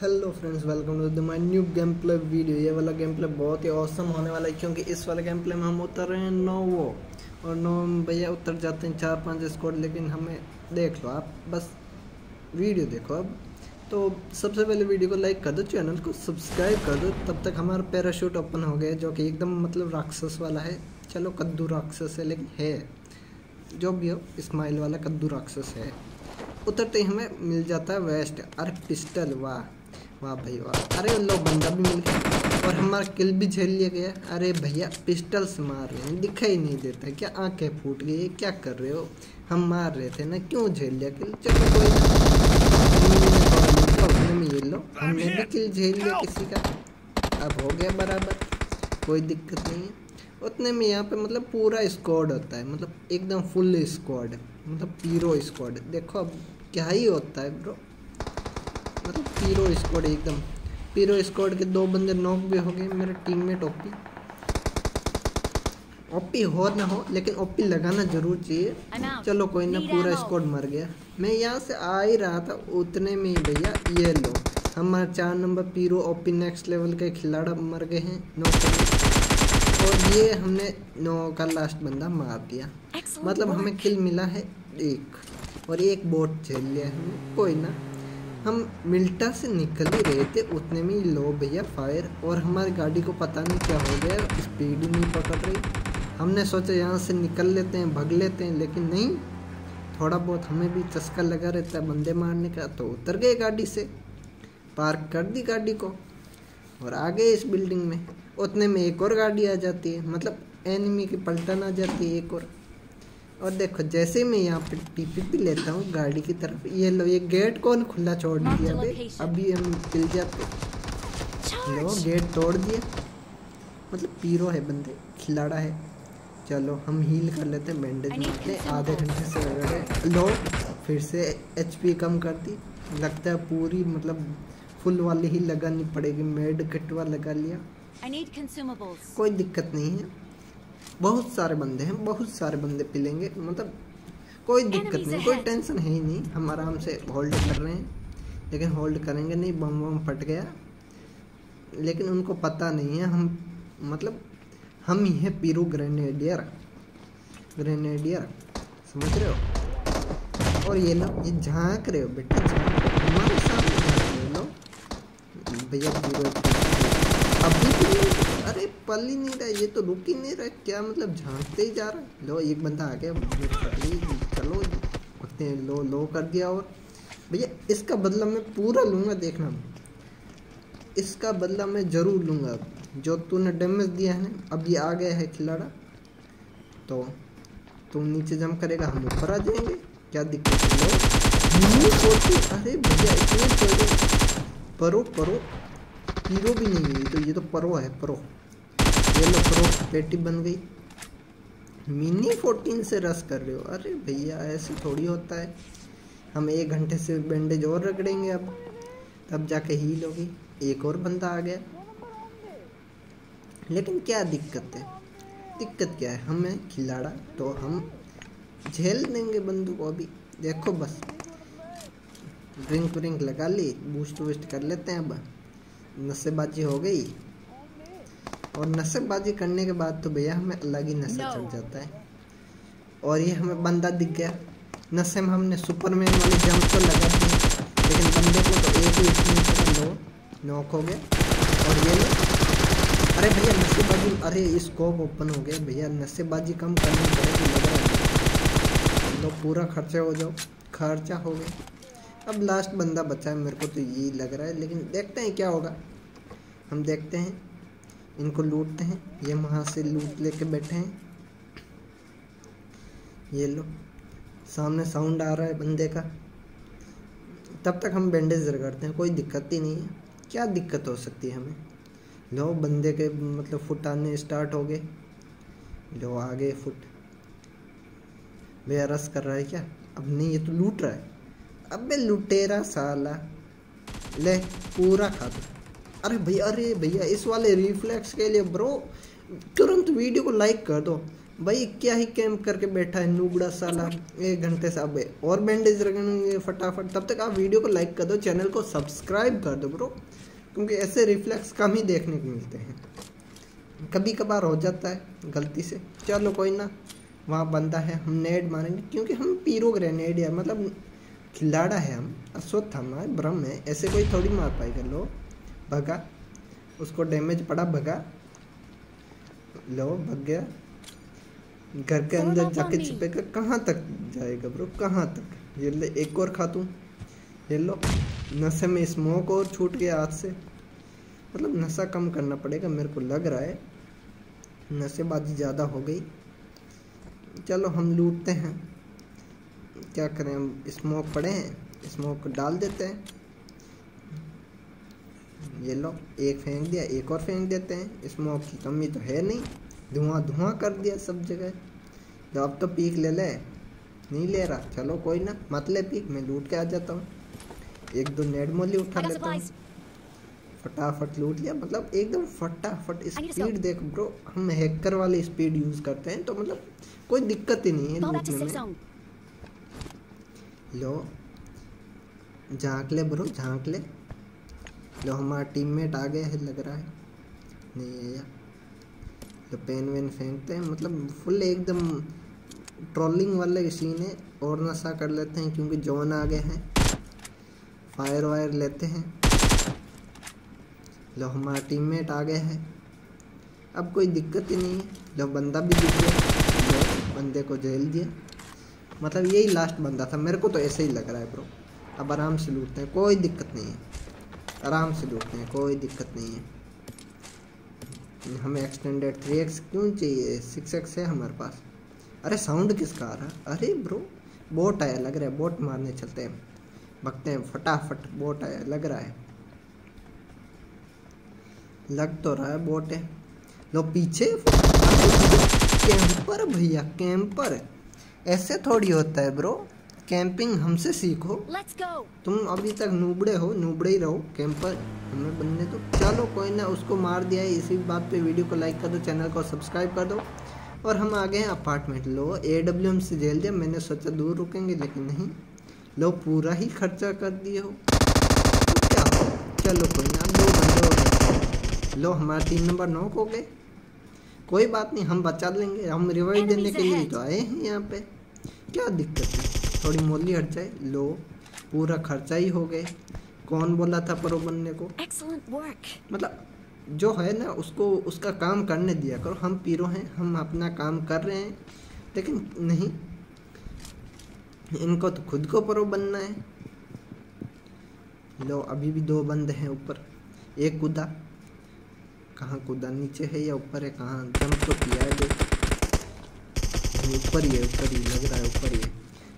Hello friends welcome to the my new game play video ये वाला game play बहुत ही awesome होने वाला है क्योंकि इस वाले गेम प्ले में हम उतर रहे हैं नोवो। और नौ भैया उतर जाते हैं चार पाँच स्कोर लेकिन हमें देख लो आप, बस वीडियो देखो अब। तो सबसे पहले वीडियो को लाइक कर दो चैनल को सब्सक्राइब कर दो। तब तक हमारा पैराशूट ओपन हो गया, जो कि एकदम मतलब राक्षस वाला है। चलो कद्दू राक्षस है, लेकिन है। जो भी हो स्माइल वाला कद्दू राक्षस है। उतरते ही हमें मिल जाता है वेस्ट अरे पिस्टल वाह। वाह भाई वाह। अरे लो बंदा भी मिल गया। और हमारा किल भी झेल लिया गया। अरे भैया पिस्टल से मार रहे हैं। दिखाई नहीं देता। क्या आँखें फूट गई? क्या कर रहे हो? हम मार रहे थे ना? क्यों झेल लिया किल चलो कोई में ये लो। हमने भी किल झेल लिया किसी का। अब हो गया बराबर। कोई दिक्कत नहीं है। उतने में यहाँ पे मतलब पूरा स्क्वाड होता है। मतलब एकदम फुल स्क्वाड मतलब पीरो स्क्वाड देखो अब क्या ही होता है ब्रो मतलब पीरो स्क्वाड एकदम। पीरो स्क्वाड के दो बंदे नॉक भी हो गए मेरे टीममेट ओपी ओपी हो ना हो लेकिन ओपी लगाना ज़रूर चाहिए। चलो कोई ना पूरा स्क्वाड मर गया। मैं यहाँ से आ ही रहा था उतने में ही भैया ये लो। हमारे चार नंबर पीरो ओपी नेक्स्ट लेवल के खिलाड़ा मर गए हैं नौ और ये हमने नौ का लास्ट बंदा मार दिया। मतलब हमें किल मिला है एक और एक बोट झेल लिया है। कोई ना। हम मिल्टा से निकल ही रहे थे, उतने में ही लो भैया फायर और हमारी गाड़ी को पता नहीं क्या हो गया स्पीड ही नहीं पकड़ रही। हमने सोचा यहाँ से निकल लेते हैं, भग लेते हैं, लेकिन नहीं। थोड़ा बहुत हमें भी चस्का लगा रहता है बंदे मारने का तो उतर गए गाड़ी से। पार्क कर दी गाड़ी को, और आ गए इस बिल्डिंग में। उतने में एक और गाड़ी आ जाती है मतलब एनिमी की पलटन आ जाती है एक और। और देखो जैसे मैं यहाँ पे टीपी भी लेता हूँ गाड़ी की तरफ़ ये लो ये गेट कौन खुला छोड़ दिया अभी? अभी हम पिल जाते लो गेट तोड़ दिया। मतलब पीरो है बंदे खिलाड़ा है। चलो हम हील कर लेते हैं बैंडेज मारते आधे घंटे से लग लो फिर से एचपी कम कर दी लगता है पूरी मतलब फुल वाली ही लगानी पड़ेगी। मेड कटवा लगा लिया। कोई दिक्कत नहीं है। बहुत सारे बंदे हैं बहुत सारे बंदे पिलेंगे मतलब कोई दिक्कत नहीं कोई टेंशन है ही नहीं हम आराम से होल्ड कर रहे हैं लेकिन होल्ड करेंगे नहीं बम बम फट गया। लेकिन उनको पता नहीं है हम मतलब हम ही है पीरू ग्रेनेडियर ग्रेनेडियर समझ रहे हो? और ये लो ये झाँक रहे हो बेटा हमारे सामने झाँक रहे हो भैया अभी भी अरे पल ही नहीं रहा, ये तो रुक ही नहीं रहा। क्या मतलब झांकते ही जा रहा लो, एक बंदा आ गया। चलो उतने लो लो कर दिया और। भैया, इसका बदला मैं पूरा लूँगा देखना। इसका बदला मैं ज़रूर लूँगा। जो तूने डैमेज दिया है अब ये आ गया है खिलाड़ा। तो तुम नीचे जम करेगा, हम ऊपर आ जाएँगे। क्या दिक्कत है? अरे भैया, इतने परो परो। हीरो भी नहीं है तो ये तो प्रो है प्रो ये लो प्रो पेटी बन गई। मिनी फोर्टीन से रस कर रहे हो। अरे भैया, ऐसे थोड़ी होता है। हम एक घंटे से बैंडेज और रगड़ेंगे अब। तब जाके हील होगी। एक और बंदा आ गया। लेकिन क्या दिक्कत है? दिक्कत क्या है? हमें खिलाड़ा तो हम झेल देंगे बंदू को अभी देखो बस। ड्रिंक व्रिंक लगा ली बूस्ट वूस्ट कर लेते हैं अब। नशेबाजी हो गई। और नशेबाजी करने के बाद तो भैया हमें अलग ही नशा चढ़ जाता है। और ये हमें बंदा दिख गया। नशे में हमने सुपरमैन वाली जंप तो लगा दी लेकिन बंदे को तो एक ही लो नॉक हो गए और ये लो। अरे भैया नशेबाजी अरे स्कोप ओपन हो गया। भैया नशेबाजी कम करनी पड़ेगी लग रहा है लो पूरा खर्चा हो जाओ। खर्चा हो गया। अब लास्ट बंदा बचा है, मेरे को तो यही लग रहा है, लेकिन देखते हैं क्या होगा। हम देखते हैं, इनको लूटते हैं, ये वहाँ से लूट लेके बैठे हैं। ये लो, सामने साउंड आ रहा है बंदे का। तब तक हम बैंडेज रगड़ते हैं, कोई दिक्कत ही नहीं है। क्या दिक्कत हो सकती है हमें? लो, बंदे के मतलब फुट आने स्टार्ट हो गए। लो, आगे फुट भैया रस कर रहा है क्या? अब नहीं, ये तो लूट रहा है। अबे लुटेरा साला। ले, पूरा खा दो अरे भैया अरे भैया, इस वाले रिफ्लेक्स के लिए ब्रो तुरंत वीडियो को लाइक कर दो। भाई, क्या ही कैंप करके बैठा है नूबड़ा साला। एक घंटे से, अब, और बैंडेज रखेंगे फटाफट। तब तक आप वीडियो को लाइक कर दो चैनल को सब्सक्राइब कर दो ब्रो क्योंकि ऐसे रिफ्लेक्स कम ही देखने को मिलते हैं। कभी कभार हो जाता है, गलती से। चलो कोई ना, वहाँ बंदा है, हम नेड मारेंगे। क्योंकि हम पीरो ग्रेनेड या मतलब खिलाड़ा है हम अश्वत्थामा है ब्रह्म है ऐसे कोई थोड़ी मार पाएगा लो भगा उसको डैमेज पड़ा भगा लो भग गया। घर के अंदर जाके छिपेगा कहाँ तक जाएगा ब्रो कहाँ तक? ये ले एक और खा तू। ये लो नशे में स्मोक और छूट गया हाथ से। मतलब नशा कम करना पड़ेगा मेरे को लग रहा है। नशेबाजी ज़्यादा हो गई। चलो हम लूटते हैं। क्या करें हम स्मोक पड़े हैं स्मोक डाल देते हैं। ये लो एक फेंक दिया एक और फेंक देते हैं। स्मोक की कमी तो है नहीं धुआँ धुआँ कर दिया सब जगह। तो अब तो पीक ले ले नहीं ले रहा। चलो कोई ना मत ले पीक मैं लूट के आ जाता हूँ। एक दो नेट मोली उठा लेता हूँ। फटाफट लूट लिया मतलब एकदम फटाफट स्पीड देख ब्रो हम हैकर वाली स्पीड यूज़ करते हैं तो मतलब कोई दिक्कत ही नहीं है लूटने में। लो। झाँक ले ब्रो झाँक ले लो हमारा टीममेट आ गया है, लग रहा है। नहीं है यार। तो पेन वेन फेंकते हैं। मतलब फुल एकदम ट्रोलिंग वाले सीन है। और नशा कर लेते हैं क्योंकि जोन आ गए हैं। फायर वायर लेते हैं। लो, हमारा टीममेट आ गया है। अब कोई दिक्कत ही नहीं है। लो, बंदा भी दिख गया। बंदे को जेल दिया। मतलब यही लास्ट बंदा था। मेरे को तो ऐसे ही लग रहा है ब्रो अब आराम से लूटते हैं, कोई दिक्कत नहीं है। आराम से लूटते हैं, कोई दिक्कत नहीं है। हमें एक्सटेंडेड थ्री एक्स क्यों चाहिए? सिक्स एक्स है हमारे पास। अरे साउंड किसका आ रहा? अरे ब्रो बोट आया, लग रहा है बोट मारने चलते हैं। भगते हैं, फटाफट बोट आया, लग रहा है। लग तो रहा है बोट है। लो, पीछे कैंपर भैया कैंपर ऐसे थोड़ी होता है ब्रो कैंपिंग हमसे सीखो। तुम अभी तक नूबड़े हो नूबड़े ही रहो कैंपर हमें बनने दो चलो कोई ना उसको मार दिया है इसी बात पे वीडियो को लाइक कर दो चैनल को सब्सक्राइब कर दो। और हम आ गए हैं अपार्टमेंट लो ए डब्ल्यू एम से जेल दिया मैंने सोचा दूर रुकेंगे लेकिन नहीं। लो पूरा ही खर्चा कर दिए हो। तो क्या? हो चलो कोई ना दो बंदे हो गए। लो हमारा तीन नंबर नौ हो गए। कोई बात नहीं हम बचा लेंगे हम रिवाइव देने के लिए तो आए हैं यहाँ पे। क्या दिक्कत है? थोड़ी मोली हट जाए। लो पूरा खर्चा ही हो गए कौन बोला था प्रो बनने को? मतलब जो है ना उसको उसका काम करने दिया करो। हम पीरो हैं हम अपना काम कर रहे हैं। लेकिन नहीं इनको तो खुद को प्रो बनना है। लो अभी भी दो बंद हैं ऊपर। एक कूदा। कहाँ कूदा? नीचे है या ऊपर है? कहाँ? जंप तो किया है। देख ऊपर ही है, ऊपर ही लग रहा है, ऊपर ही है।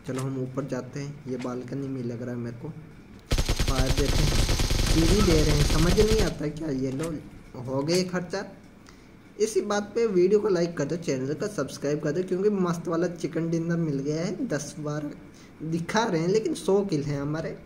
चलो हम ऊपर जाते हैं, ये बालकनी में लग रहा है मेरे को। फायर देते हैं। सीढ़ी दे रहे हैं, समझ नहीं आता क्या ये लो, हो गए खर्चा? इसी बात पे वीडियो को लाइक कर दो, चैनल को सब्सक्राइब कर दो, क्योंकि मस्त वाला चिकन डिनर मिल गया है, दस बार दिखा रहे हैं, लेकिन सौ किल हैं हमारे।